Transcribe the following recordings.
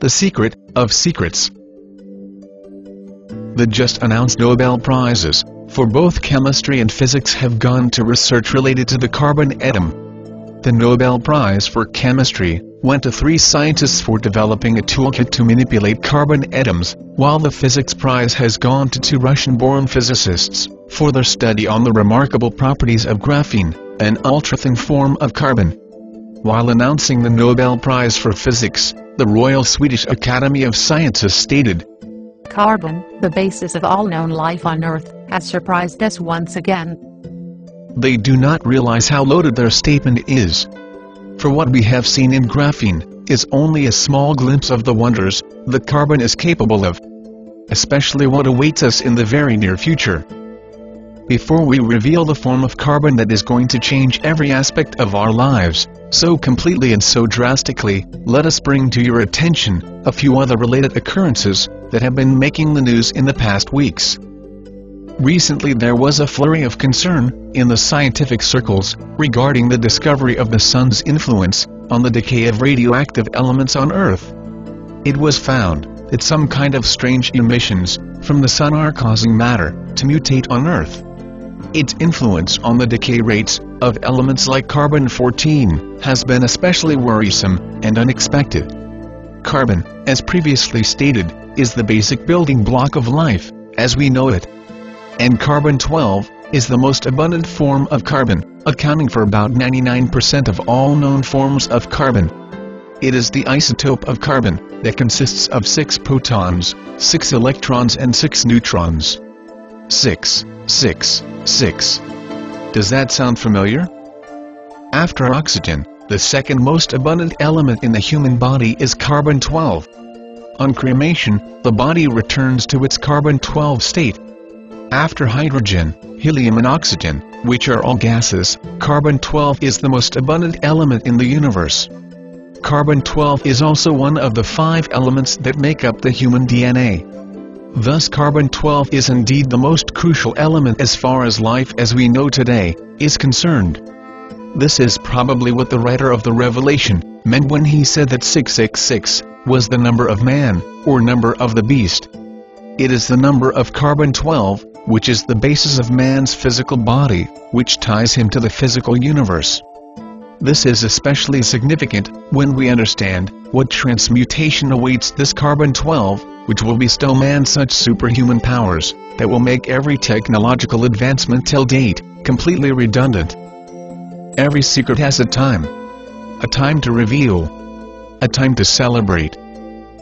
The Secret of Secrets. The just announced Nobel Prizes, for both chemistry and physics have gone to research related to the carbon atom. The Nobel Prize for Chemistry went to three scientists for developing a toolkit to manipulate carbon atoms, while the Physics Prize has gone to two Russian-born physicists for their study on the remarkable properties of graphene, an ultra-thin form of carbon. While announcing the Nobel Prize for Physics, the Royal Swedish Academy of Sciences stated, Carbon, the basis of all known life on Earth, has surprised us once again. They do not realize how loaded their statement is. For what we have seen in graphene, is only a small glimpse of the wonders the carbon is capable of. Especially what awaits us in the very near future. Before we reveal the form of carbon that is going to change every aspect of our lives, so completely and so drastically, let us bring to your attention a few other related occurrences that have been making the news in the past weeks. Recently there was a flurry of concern in the scientific circles regarding the discovery of the sun's influence on the decay of radioactive elements on Earth. It was found that some kind of strange emissions from the sun are causing matter to mutate on Earth. Its influence on the decay rates of elements like carbon-14 has been especially worrisome and unexpected. Carbon, as previously stated, is the basic building block of life, as we know it. And carbon-12 is the most abundant form of carbon, accounting for about 99% of all known forms of carbon. It is the isotope of carbon that consists of 6 protons, 6 electrons and 6 neutrons. 6, 6, 6. Does that sound familiar? After oxygen, the second most abundant element in the human body is carbon-12. On cremation, the body returns to its carbon-12 state. After hydrogen, helium and oxygen, which are all gases, carbon-12 is the most abundant element in the universe. Carbon-12 is also one of the five elements that make up the human DNA. Thus carbon-12 is indeed the most crucial element as far as life as we know today is concerned. This is probably what the writer of the Revelation meant when he said that 666 was the number of man, or number of the beast. It is the number of carbon-12, which is the basis of man's physical body, which ties him to the physical universe. This is especially significant when we understand what transmutation awaits this carbon-12, which will bestow man such superhuman powers that will make every technological advancement till date completely redundant. Every secret has a time. A time to reveal. A time to celebrate.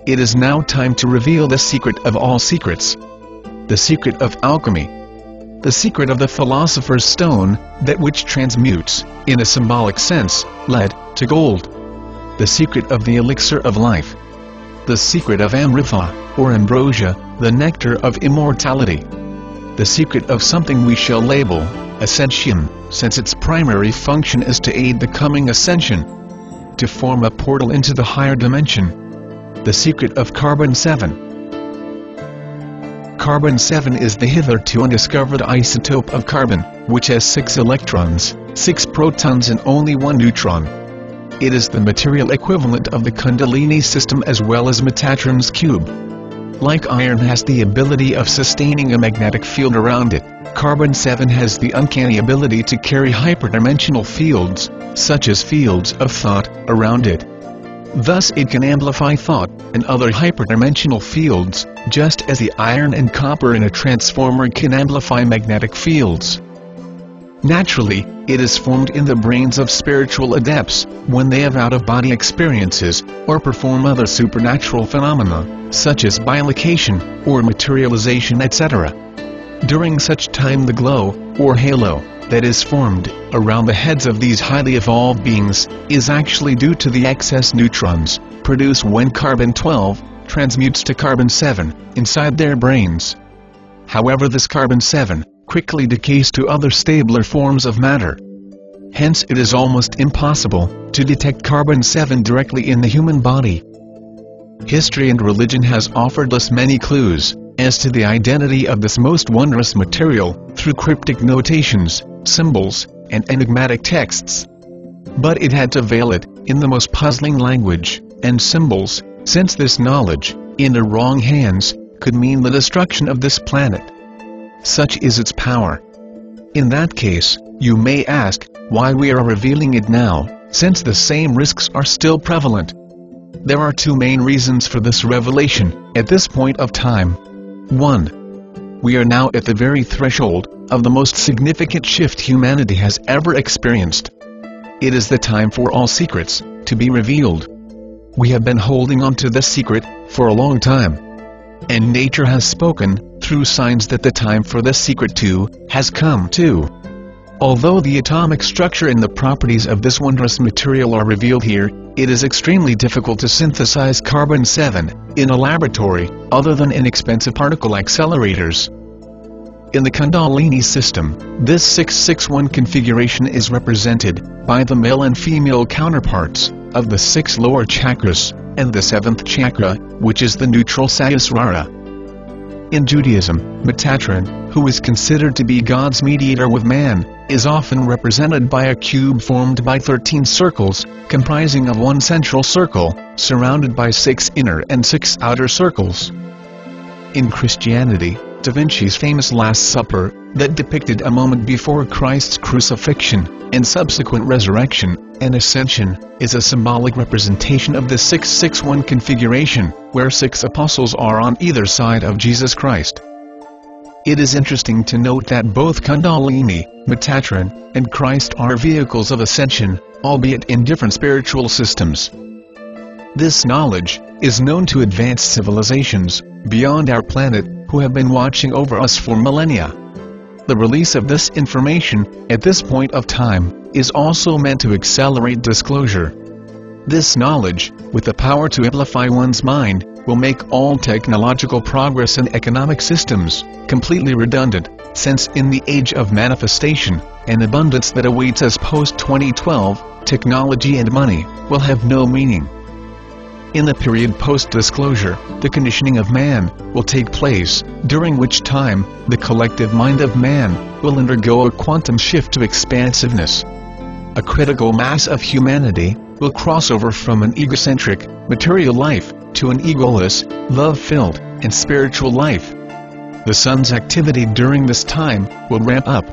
It is now time to reveal the secret of all secrets. The secret of alchemy the secret of the philosopher's stone, that which transmutes, in a symbolic sense, lead, to gold. The secret of the elixir of life. The secret of Amrita, or ambrosia, the nectar of immortality. The secret of something we shall label, ascension, since its primary function is to aid the coming ascension. To form a portal into the higher dimension. The secret of carbon-7 Carbon-7 is the hitherto undiscovered isotope of carbon, which has 6 electrons, 6 protons and only 1 neutron. It is the material equivalent of the Kundalini system as well as Metatron's cube. Like iron has the ability of sustaining a magnetic field around it, carbon-7 has the uncanny ability to carry hyperdimensional fields, such as fields of thought, around it. Thus it can amplify thought, and other hyperdimensional fields, just as the iron and copper in a transformer can amplify magnetic fields. Naturally, it is formed in the brains of spiritual adepts, when they have out-of-body experiences, or perform other supernatural phenomena, such as bilocation, or materialization etc. During such time the glow, or halo, that is formed around the heads of these highly evolved beings is actually due to the excess neutrons produced when carbon-12 transmutes to carbon-7 inside their brains. However this carbon-7 quickly decays to other stabler forms of matter. Hence it is almost impossible to detect carbon-7 directly in the human body. History and religion has offered us many clues as to the identity of this most wondrous material through cryptic notations, symbols, and enigmatic texts. But it had to veil it in the most puzzling language and symbols since this knowledge, in the wrong hands, could mean the destruction of this planet. Such is its power. In that case, you may ask, why we are revealing it now, since the same risks are still prevalent. There are two main reasons for this revelation, at this point of time. 1. We are now at the very threshold, of the most significant shift humanity has ever experienced. It is the time for all secrets, to be revealed. We have been holding on to this secret, for a long time. And nature has spoken, through signs that the time for this secret too, has come too. Although the atomic structure and the properties of this wondrous material are revealed here, it is extremely difficult to synthesize carbon-7 in a laboratory, other than in expensive particle accelerators. In the Kundalini system, this 661 configuration is represented by the male and female counterparts of the six lower chakras and the seventh chakra, which is the neutral Sahasrara. In Judaism, Metatron, who is considered to be God's mediator with man, is often represented by a cube formed by 13 circles, comprising of one central circle, surrounded by six inner and six outer circles. In Christianity, Da Vinci's famous Last Supper, that depicted a moment before Christ's crucifixion, and subsequent resurrection, and ascension, is a symbolic representation of the 661 configuration, where six apostles are on either side of Jesus Christ. It is interesting to note that both Kundalini, Metatron, and Christ are vehicles of ascension, albeit in different spiritual systems. This knowledge is known to advanced civilizations beyond our planet who have been watching over us for millennia. The release of this information, at this point of time, is also meant to accelerate disclosure. This knowledge, with the power to amplify one's mind, will make all technological progress and economic systems completely redundant, since in the age of manifestation and abundance that awaits us post-2012, technology and money will have no meaning. In the period post-disclosure, the conditioning of man will take place, during which time, the collective mind of man will undergo a quantum shift to expansiveness. A critical mass of humanity will cross over from an egocentric, material life, to an egoless, love-filled, and spiritual life. The sun's activity during this time will ramp up,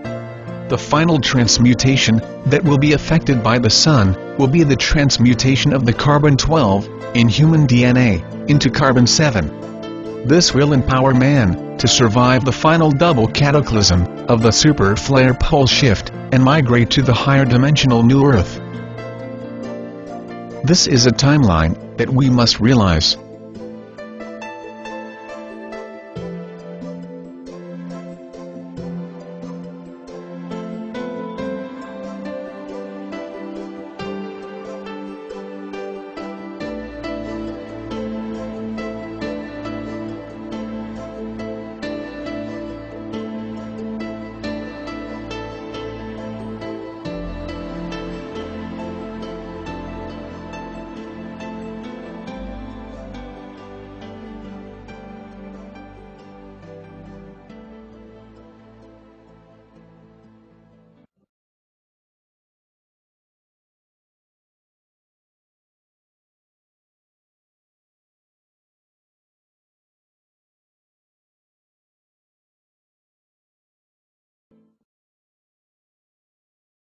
the final transmutation that will be affected by the sun will be the transmutation of the carbon-12 in human DNA into carbon-7. This will empower man to survive the final double cataclysm of the super flare pole shift and migrate to the higher dimensional new Earth. This is a timeline that we must realize.